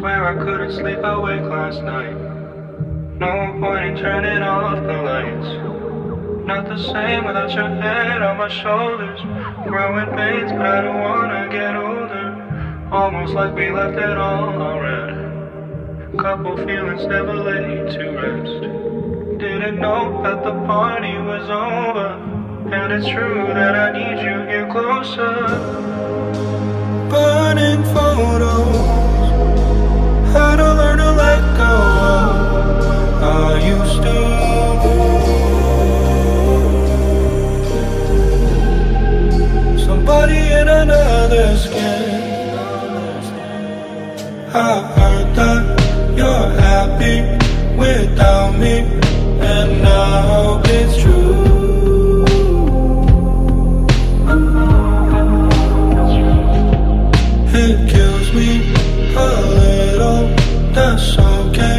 Swear I couldn't sleep awake last night. No point in turning off the lights. Not the same without your head on my shoulders. Growing pains, but I don't wanna get older. Almost like we left it all already. Couple feelings never laid to rest. Didn't know that the party was over. And it's true that I need you here closer. Skin I heard that? You're happy without me And I hope it's true. It kills me a little, that's okay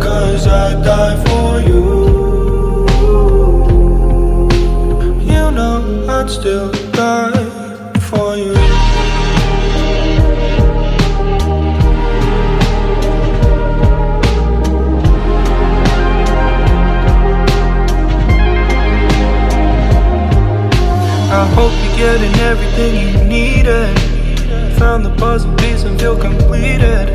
Cause I die for I hope you're getting everything you needed. Found the puzzle piece and feel completed